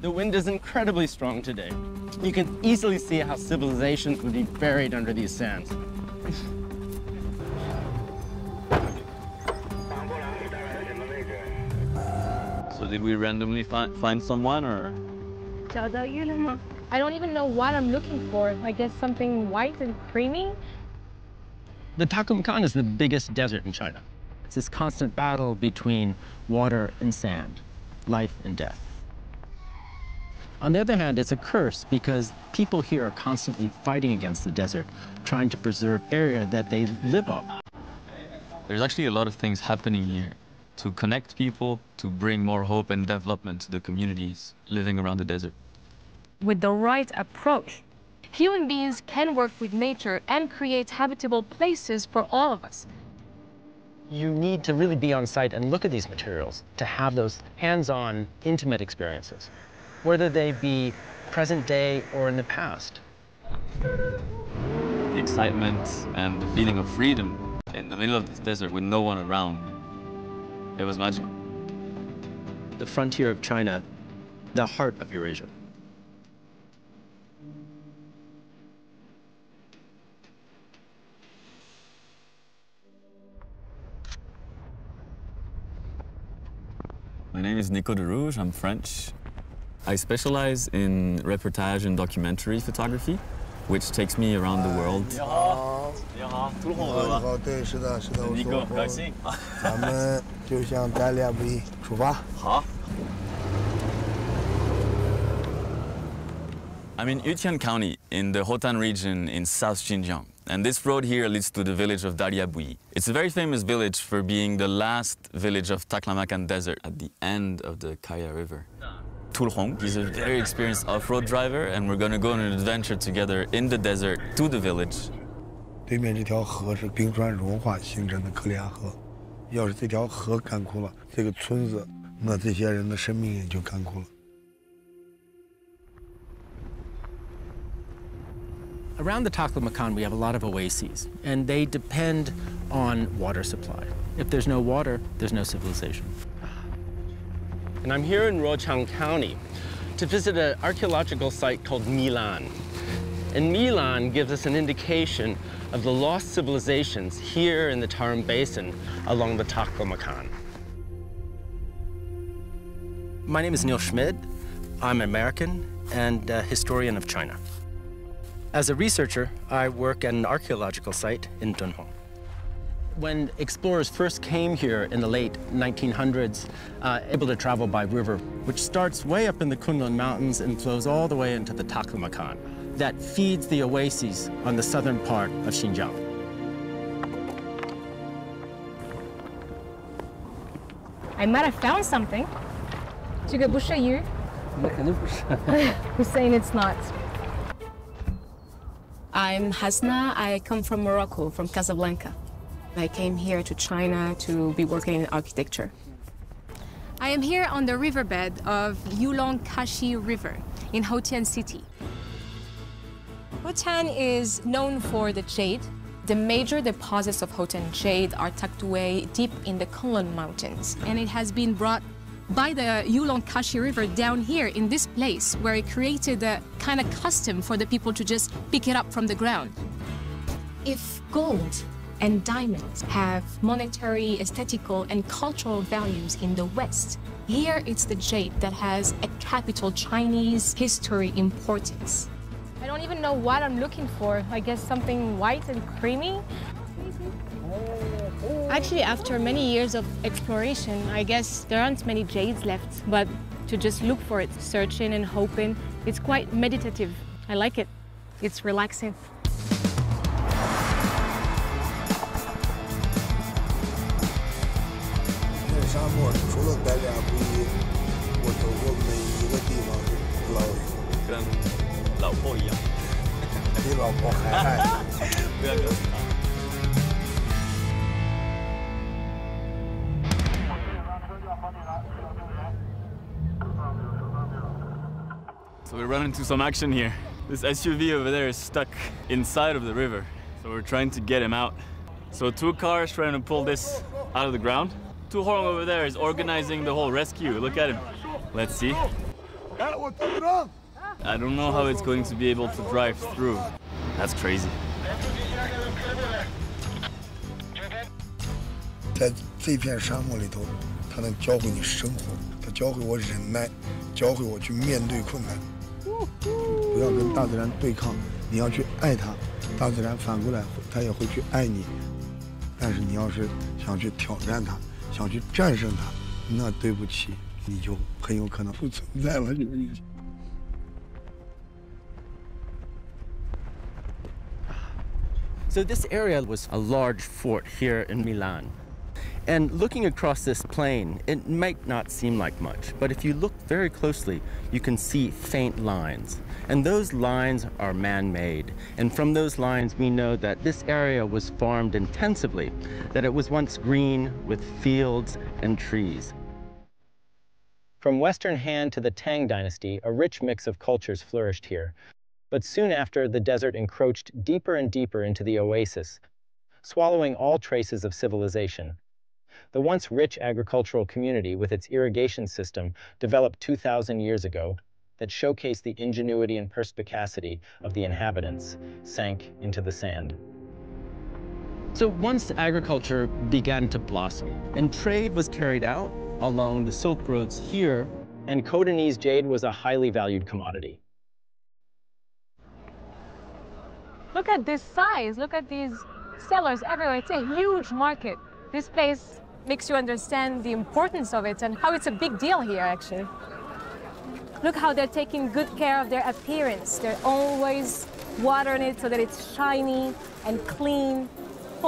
The wind is incredibly strong today. You can easily see how civilizations would be buried under these sands. So did we randomly find, find someone or? I don't even know what I'm looking for. I guess something white and creamy. The Taklamakan is the biggest desert in China. It's this constant battle between water and sand, life and death. On the other hand, it's a curse because people here are constantly fighting against the desert, trying to preserve area that they live on. There's actually a lot of things happening here to connect people, to bring more hope and development to the communities living around the desert. With the right approach, human beings can work with nature and create habitable places for all of us. You need to really be on site and look at these materials to have those hands-on, intimate experiences, whether they be present day or in the past. The excitement and the feeling of freedom in the middle of this desert with no one around. It was magic. The frontier of China, the heart of Eurasia. My name is Nico de Rouge. I'm French. I specialize in reportage and documentary photography, which takes me around the world. I'm in Yutian County in the Hotan region in South Xinjiang, and this road here leads to the village of Daliyabuyi. It's a very famous village for being the last village of Taklamakan Desert at the end of the Keriya River. Tulhong, he's a very experienced off-road driver, and we're gonna go on an adventure together in the desert to the village. 对面这条河是冰川融化形成的克里亚河，要是这条河干枯了，这个村子，那这些人的生命也就干枯了。 Around the Taklamakan, we have a lot of oases, and they depend on water supply. If there's no water, there's no civilization. And I'm here in Ruoqiang County to visit an archaeological site called Milan. And Milan gives us an indication of the lost civilizations here in the Tarim Basin along the Taklamakan. My name is Neil Schmid. I'm an American and a historian of China. As a researcher, I work at an archaeological site in Dunhuang. When explorers first came here in the late 1900s, uh, able to travel by river, which starts way up in the Kunlun Mountains and flows all the way into the Taklamakan, that feeds the oases on the southern part of Xinjiang. I might have found something. Jigabusha, you? Who's saying it's not? I'm Hasnaa. I come from Morocco, from Casablanca. I came here to China to be working in architecture. I am here on the riverbed of Yulong Kashi River in Hotian City. Hotian is known for the jade. The major deposits of Hotian jade are tucked away deep in the Kunlun Mountains, and it has been brought by the Yulong Kashi River down here in this place where it created a kind of custom for the people to just pick it up from the ground. If gold and diamonds have monetary, aesthetical, and cultural values in the West, here it's the jade that has a capital Chinese history importance. I don't even know what I'm looking for. I guess something white and creamy. Actually, after many years of exploration, I guess there aren't many jades left, but to just look for it, searching and hoping, it's quite meditative. I like it. It's relaxing. Lauri. So we run into some action here. This SUV over there is stuck inside of the river. So we're trying to get him out. So two cars trying to pull this out of the ground. Tu Horong over there is organizing the whole rescue. Look at him. Let's see. I don't know how it's going to be able to drive through. That's crazy. 在想去战胜它那对不起你就很有可能不存在了你们已经 so this area was a large fort here in milan And looking across this plain, it might not seem like much, but if you look very closely, you can see faint lines. And those lines are man-made. And from those lines, we know that this area was farmed intensively, that it was once green with fields and trees. From Western Han to the Tang dynasty, a rich mix of cultures flourished here. But soon after, the desert encroached deeper and deeper into the oasis, swallowing all traces of civilization. The once rich agricultural community with its irrigation system developed 2,000 years ago that showcased the ingenuity and perspicacity of the inhabitants sank into the sand. So once agriculture began to blossom and trade was carried out along the Silk Roads here, and Khotanese jade was a highly valued commodity. Look at this size. Look at these sellers everywhere. It's a huge market. This place makes you understand the importance of it and how it's a big deal here, actually. Look how they're taking good care of their appearance. They're always watering it so that it's shiny and clean.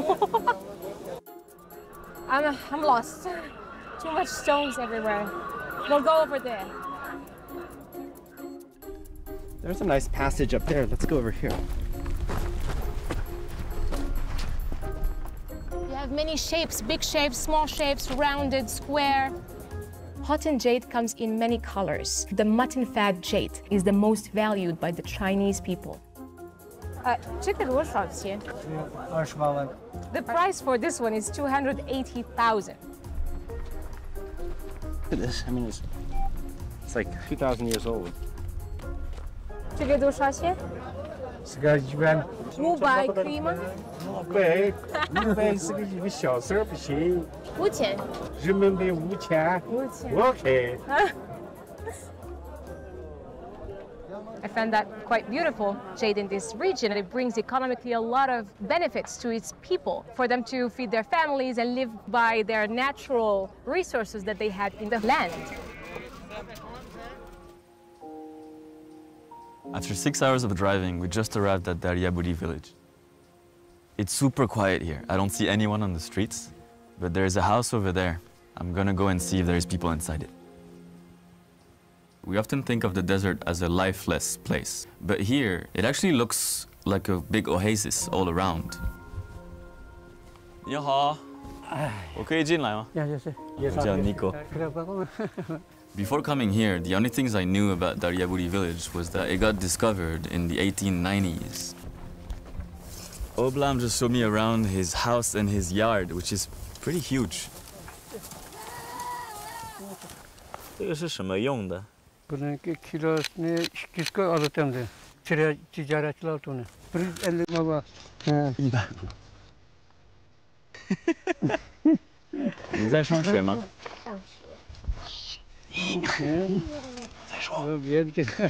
I'm, I'm lost. Too much stones everywhere. We'll go over there. There's a nice passage up there. Let's go over here. have many shapes, big shapes, small shapes, rounded, square. Hottentot jade comes in many colors. The mutton fat jade is the most valued by the Chinese people. Uh, the price for this one is 280,000. Look at this. I mean, it's, it's like 2,000 years old. Чего душа крема. I found that quite beautiful, Jade, in this region, and it brings economically a lot of benefits to its people for them to feed their families and live by their natural resources that they had in the land. After six hours of driving, we just arrived at Daliyabuyi village. It's super quiet here. I don't see anyone on the streets, but there's a house over there. I'm gonna go and see if there's people inside it. We often think of the desert as a lifeless place, but here it actually looks like a big oasis all around. Nico. Before coming here, the only things I knew about Daliyabuyi village was that it got discovered in the 1890s. Oblam just showed me around his house and his yard, which is pretty huge. 这个是什么用的？Bunun kilosunu 200 koy alacağım de. Tire ticaretçiler tonu. Bir 50 baba. He. 你在上学吗？上学。再说。别这个。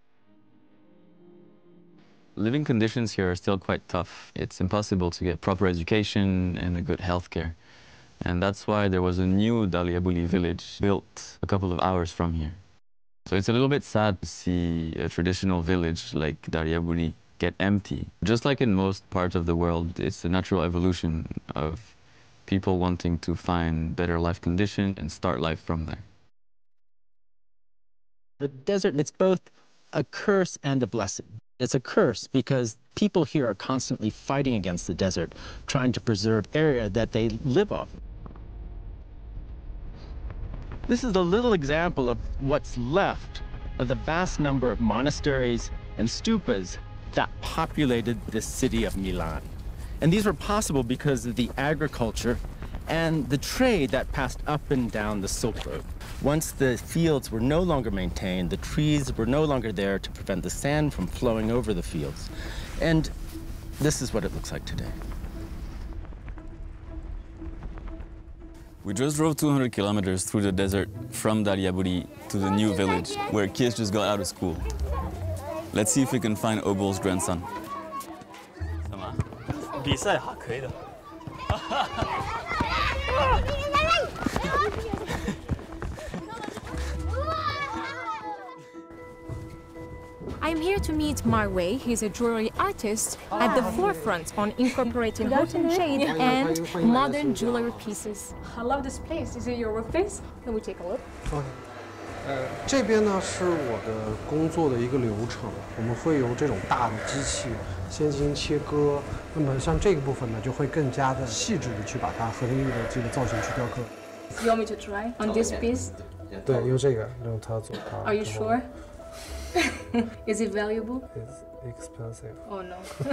Living conditions here are still quite tough. It's impossible to get proper education and a good health care. And that's why there was a new Daliyabuyi village built a couple of hours from here. So it's a little bit sad to see a traditional village like Daliyabuyi get empty. Just like in most parts of the world, it's a natural evolution of people wanting to find better life conditions and start life from there. The desert, it's both a curse and a blessing. It's a curse because people here are constantly fighting against the desert, trying to preserve area that they live off. This is a little example of what's left of the vast number of monasteries and stupas that populated the city of Milan. And these were possible because of the agriculture and the trade that passed up and down the Silk Road. Once the fields were no longer maintained, the trees were no longer there to prevent the sand from flowing over the fields. And this is what it looks like today. We just drove 200 kilometers through the desert from Daliyabuyi to the new village where kids just got out of school. Let's see if we can find Obol's grandson. I'm here to meet Marwei. He's a jewelry artist at the forefront on incorporating Houghton jade and modern jewelry pieces. I love this place. Is it your workplace? Can we take a look? 呃，这边呢是我的工作的一个流程，我们会用这种大的机器先进行切割。那么像这个部分呢，就会更加的细致的去把它和田玉的这个造型去雕刻。 You want me to try on this piece? 对，用这个让它做它。 Are you sure? Is it valuable? It's expensive. Oh no.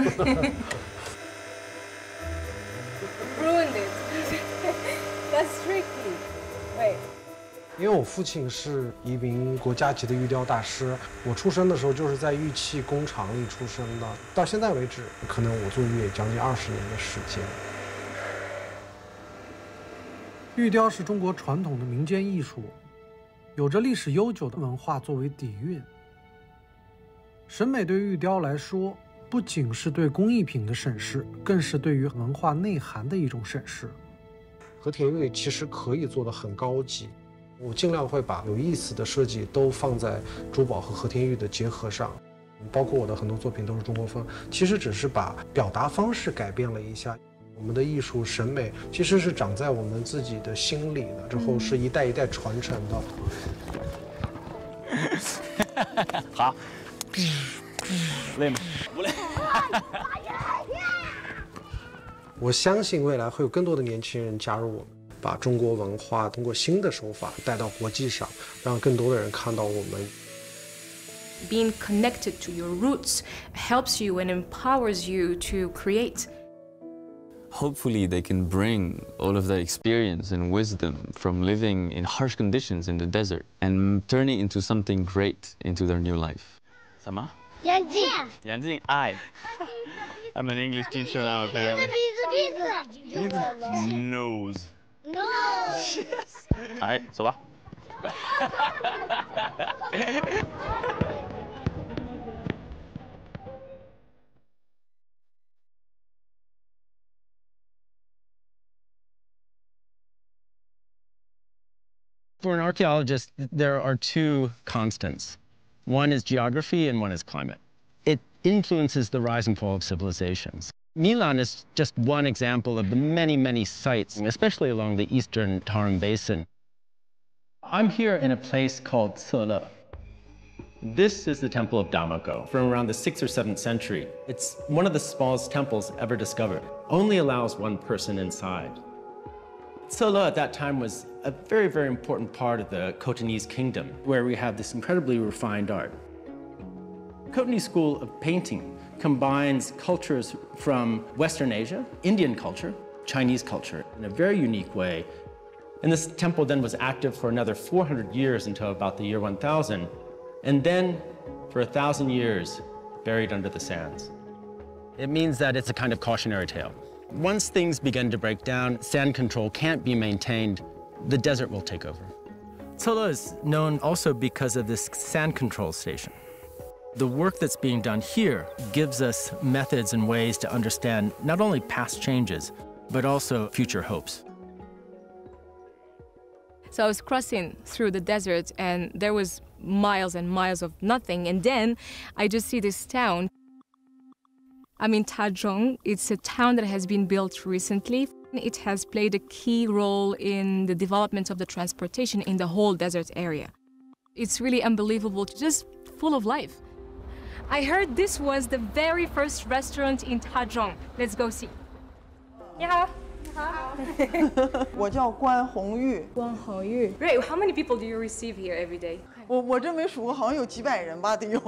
Ruined it. That's tricky. Wait. 因为我父亲是一名国家级的玉雕大师，我出生的时候就是在玉器工厂里出生的，到现在为止，可能我做玉也将近二十年的时间。玉雕是中国传统的民间艺术，有着历史悠久的文化作为底蕴。审美对于玉雕来说，不仅是对工艺品的审视，更是对于文化内涵的一种审视。和田玉其实可以做得很高级，我尽量会把有意思的设计都放在珠宝和和田玉的结合上，包括我的很多作品都是中国风，其实只是把表达方式改变了一下。我们的艺术审美其实是长在我们自己的心里的，之后是一代一代传承的。好？我相信未来会有更多的年轻人加入我们，把中国文化通过新的手法带到国际上，让更多的人看到我们。 Being connected to your roots helps you and empowers you to create. Hopefully, they can bring all of that experience and wisdom from living in harsh conditions in the desert and turn it into something great into their new life. Sag I'm an English teacher now, apparently. Pizza. Nose. Nose. For an archaeologist, there are two constants one is geography and one is climate. It influences the rise and fall of civilizations. Milan is just one example of the many, many sites, especially along the eastern Tarim Basin. I'm here in a place called Cele. This is the Temple of Damoko from around the 6th or 7th century. It's one of the smallest temples ever discovered. Only allows one person inside. Cele at that time was a very, very important part of the Khotanese kingdom, where we have this incredibly refined art. Khotanese school of painting combines cultures from Western Asia, Indian culture, Chinese culture in a very unique way. And this temple then was active for another 400 years until about the year 1000, and then for a thousand years, buried under the sands. It means that it's a kind of cautionary tale. Once things begin to break down, sand control can't be maintained, the desert will take over. Cele is known also because of this sand control station. The work that's being done here gives us methods and ways to understand not only past changes, but also future hopes. So I was crossing through the desert and there was miles and miles of nothing. And then I just see this town. I'm in Tazhong. It's a town that has been built recently. It has played a key role in the development of the transportation in the whole desert area. It's really unbelievable, just full of life. I heard this was the very first restaurant in Tazhong. Let's go see. 你好。我叫关红玉。关红玉. Great. How many people do you receive here every day? 我我这没数过，好像有几百人吧，得有。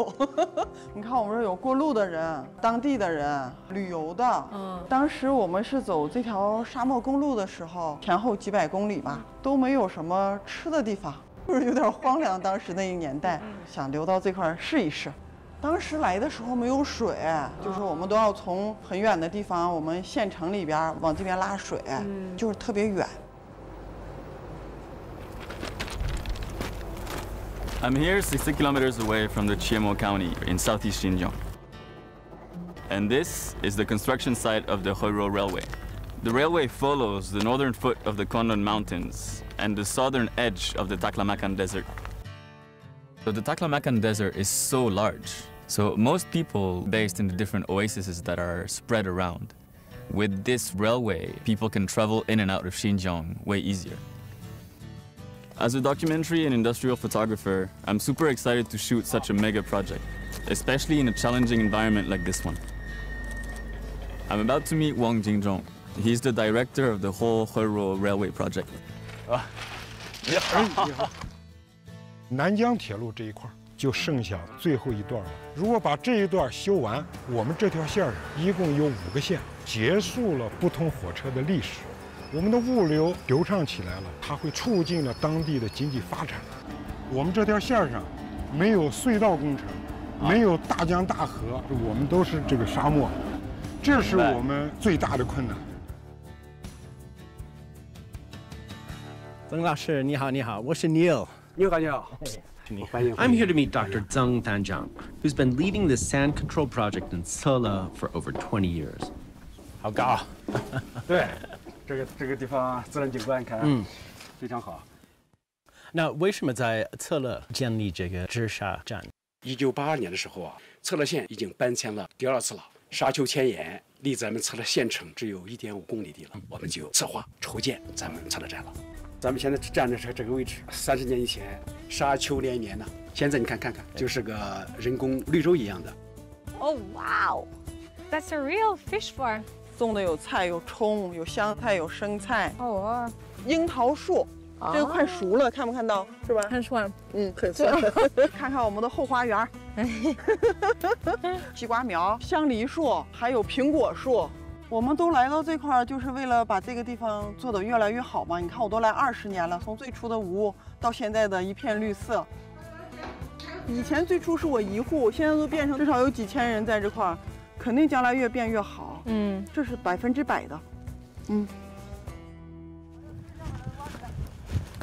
你看我们这有过路的人、当地的人、旅游的。嗯。当时我们是走这条沙漠公路的时候，前后几百公里吧，都没有什么吃的地方，就是有点荒凉。当时那个年代，想留到这块试一试。当时来的时候没有水，就是我们都要从很远的地方，我们县城里边往这边拉水，就是特别远。I'm here 60 kilometers away from the Qiemo County in southeast Xinjiang. And this is the construction site of the Heruo Railway. The railway follows the northern foot of the Kunlun Mountains and the southern edge of the Taklamakan Desert. So the Taklamakan Desert is so large so most people based in the different oases that are spread around. With this railway, people can travel in and out of Xinjiang way easier. As a documentary and industrial photographer, I'm super excited to shoot such a mega project, especially in a challenging environment like this one. I'm about to meet Wang Jingzhong. He's the director of the whole Heruo Railway project. Uh, yeah. 我们的物流流畅起来了，它会促进了当地的经济发展。我们这条线上没有隧道工程，没有大江大河，我们都是这个沙漠，这是我们最大的困难。曾老师，你好，你好，我是 Neil。你好，你好。I'm here to meet Dr. Zheng Tanjiang, who's been leading the sand control project in Cele for over 20 years. 好高，对，这个这个地方自然景观看，嗯，非常好。那为什么在策勒建立这个治沙站？一九八二年的时候啊，策勒县已经搬迁了第二次了，沙丘前沿，离咱们策勒县城只有一点五公里地了，我们就策划筹建咱们策勒站了。咱们现在站的是这个位置，三十年以前沙丘连绵呢，现在你看看看，就是个人工绿洲一样的。Oh wow, that's a real fish farm. 种的有菜，有葱，有香菜，有生菜。哦，樱桃树，这个快熟了，看没看到？是吧？看出来。嗯，很酸。看看我们的后花园，西瓜苗、香梨树，还有苹果树。我们都来到这块儿，就是为了把这个地方做得越来越好嘛。你看，我都来二十年了，从最初的无到现在的一片绿色。以前最初是我一户，现在都变成至少有几千人在这块儿，肯定将来越变越好。嗯，这是百分之百的。嗯。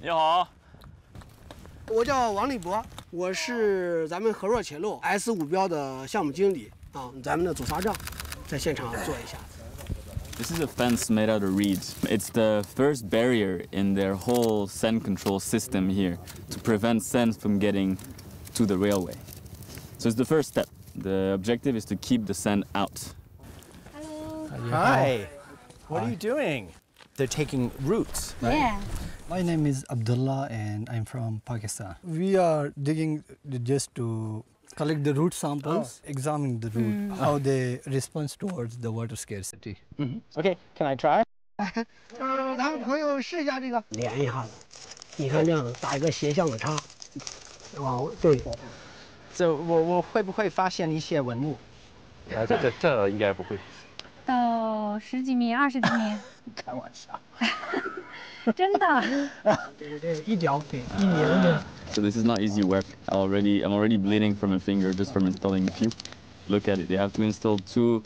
你好，我叫王立博，我是咱们和若铁路 S 五标的项目经理啊。咱们的主沙帐在现场做一下。This is a fence made out of reeds. It's the first barrier in their whole sand control system here to prevent sand from getting to the railway. So it's the first step. The objective is to keep the sand out. Hello. Hi. What are you doing? They're taking roots, right? Yeah. My name is Abdullah and I'm from Pakistan. We are digging just to collect the root samples, oh. examine the root, mm. how they respond towards the water scarcity. Mm -hmm. Okay, can I try? 咱们朋友试一下这个，连一下子，你看这样打一个斜向的叉，往对。这我我会不会发现一些纹路？啊，这这这应该不会。 到十几米、二十几米。开玩笑。真的。对对，一条对，一年的。So this is not easy work. I already, I'm already bleeding from a finger just from installing a few. Look at it. They have to install two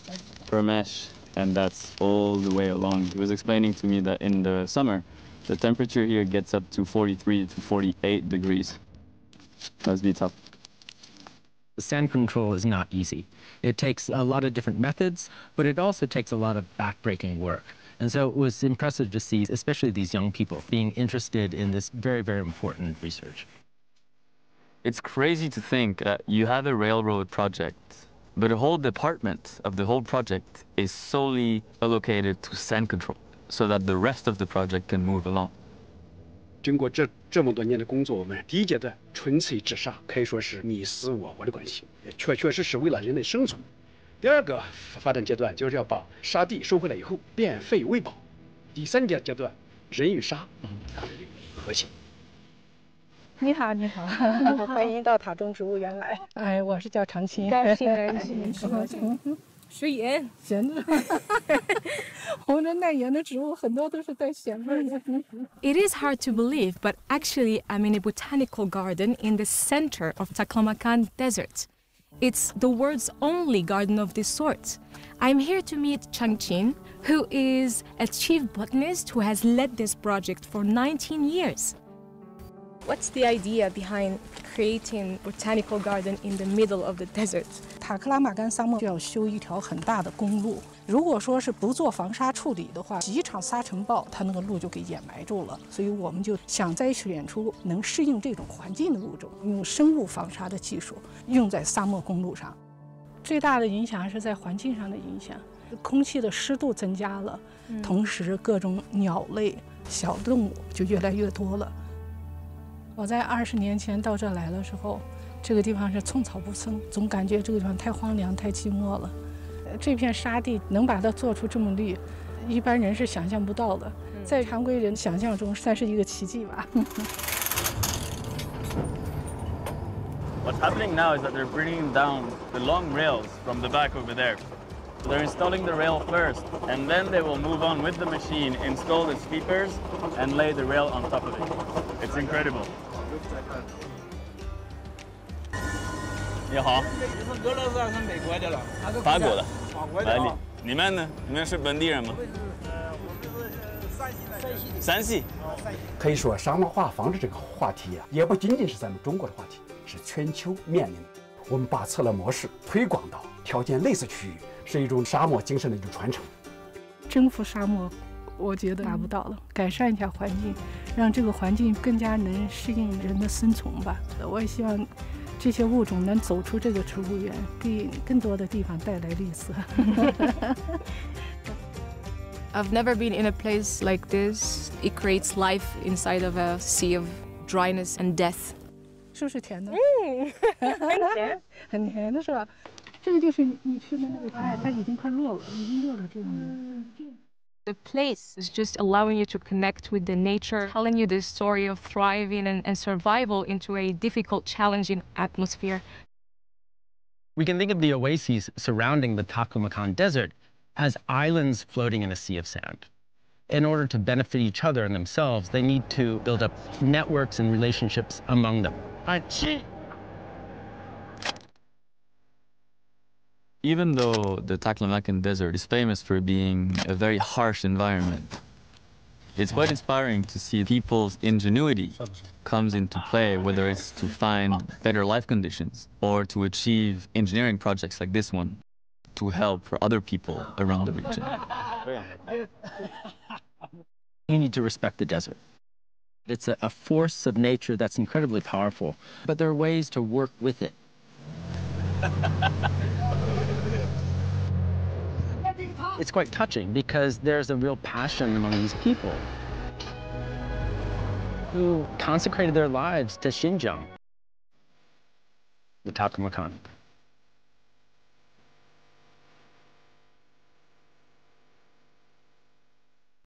per mesh, and that's all the way along. He was explaining to me that in the summer, the temperature here gets up to 43 to 48 degrees. Must be tough. Sand control is not easy. It takes a lot of different methods, but it also takes a lot of backbreaking work. And so it was impressive to see, especially these young people, being interested in this very, very important research. It's crazy to think that you have a railroad project, but a whole department of the whole project is solely allocated to sand control so that the rest of the project can move along. 经过这这么多年的工作，我们第一阶段纯粹治沙，可以说是你死我活的关系，确确实是为了人类生存。第二个发展阶段就是要把沙地收回来以后变废为宝。第三阶阶段，人与沙嗯它的这个和谐。你好，你好，欢迎到塔中植物园来。哎，我是叫长青。高兴高兴。食盐，咸的。红的耐盐的植物很多都是带咸味的。It is hard to believe, but actually I'm in a botanical garden in the center of Taklamakan Desert. It's the world's only garden of this sort. I'm here to meet Chang Qin, who is a chief botanist who has led this project for 19 years. What's the idea behind creating botanical garden in the middle of the desert? 塔克拉玛干沙漠就要修一条很大的公路。如果说是不做防沙处理的话，几场沙尘暴，它那个路就给掩埋住了。所以我们就想再选出能适应这种环境的物种，用生物防沙的技术用在沙漠公路上。最大的影响还是在环境上的影响，空气的湿度增加了，同时各种鸟类、小动物就越来越多了。我在二十年前到这来的时候，这个地方是寸草不生，总感觉这个地方太荒凉、太寂寞了。这片沙地能把它做出这么绿，一般人是想象不到的，在常规人想象中算是一个奇迹吧。What's happening now is that they're bringing down the long rails from the back over there. They're installing the rail first, and then they will move on with the machine, install the sweepers, and lay the rail on top of it. It's incredible. 你好。俄罗斯还是美国的了？法国的。法国的。来，你你们呢？你们是本地人吗？呃，我们是山西的。山西。可以说，沙漠化防治这个话题啊，也不仅仅是咱们中国的话题，是全球面临的。我们把策略模式推广到条件类似区域。是一种沙漠精神的一种传承。征服沙漠，我觉得达不到了。改善一下环境，让这个环境更加能适应人的生存吧。我也希望这些物种能走出这个植物园，给更多的地方带来绿色。I've never been in a place like this. It creates life inside of a sea of dryness and death. 是不是甜的？嗯，很甜，很甜的是吧？这个就是你吃的那个菜，它已经快落了，已经落了这种。The place is just allowing you to connect with the nature, telling you the story of thriving and, and survival into a difficult, challenging atmosphere. We can think of the oases surrounding the Taklamakan Desert as islands floating in a sea of sand. In order to benefit each other and themselves, they need to build up networks and relationships among them. Even though the Taklamakan Desert is famous for being a very harsh environment, it's quite inspiring to see people's ingenuity comes into play, whether it's to find better life conditions or to achieve engineering projects like this one to help for other people around the region. You need to respect the desert. It's a, a force of nature that's incredibly powerful, but there are ways to work with it. it's quite touching because there's a real passion among these people who consecrated their lives to Xinjiang, the Taklamakan.